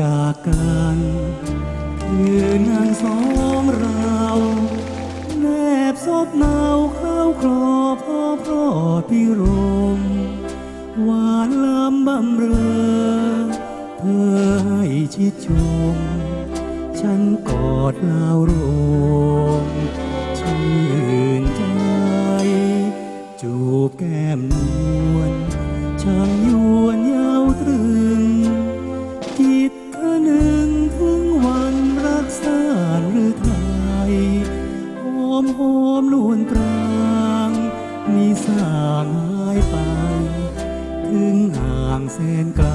จากกันคือนางสองเราแนบซบหนาวเข้าครอพ่อพรอดพิรมหวานลำบำเรอเธอให้ชิดชม ฉันกอดลาวรม สางหายไป ถึงห่างแสนไกล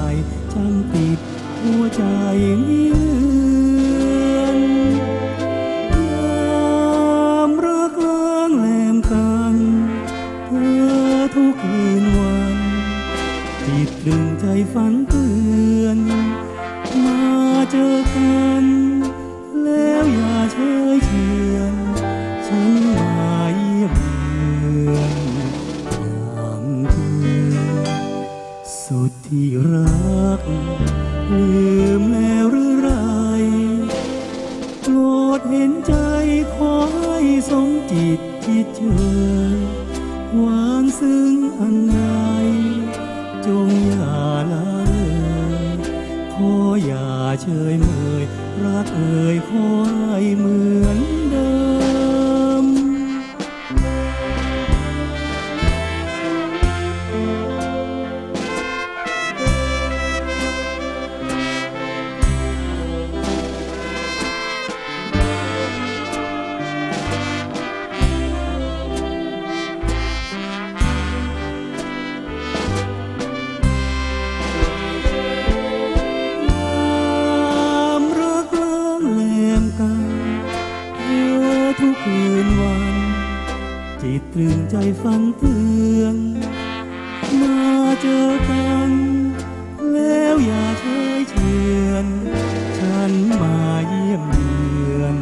จำติดหัวใจเงียนยามรักล้างแหลมกัน เธอทุกคืนวัน จิตตรึงใจฝันเตือน มาเจอกัน ที่รัก ลืมแล้วหรือไรโปรดเห็นใจขอให้สมจิตจิตเจอหวานซึ้งอันใดจงอย่าละเลยขออย่าเชยเมยรักเอ่ยขอให้เหมือน จิตตรึงใจฝันเตือนมาเจอกัน แล้วอย่าเชยเชือน ฉันมาเยี่ยมเยือน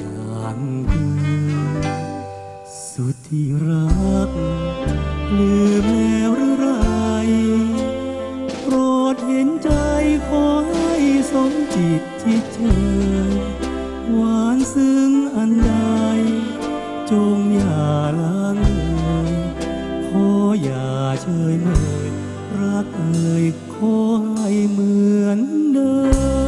อย่างคืนสุดที่รักลืมแล้วหรือไรโปรดเห็นใจขอให้สมจิตที่เธอหวานซึ้งอันใด จงอย่าละเลยขออย่าเฉยเมยรักเลยขอให้เหมือนเดิม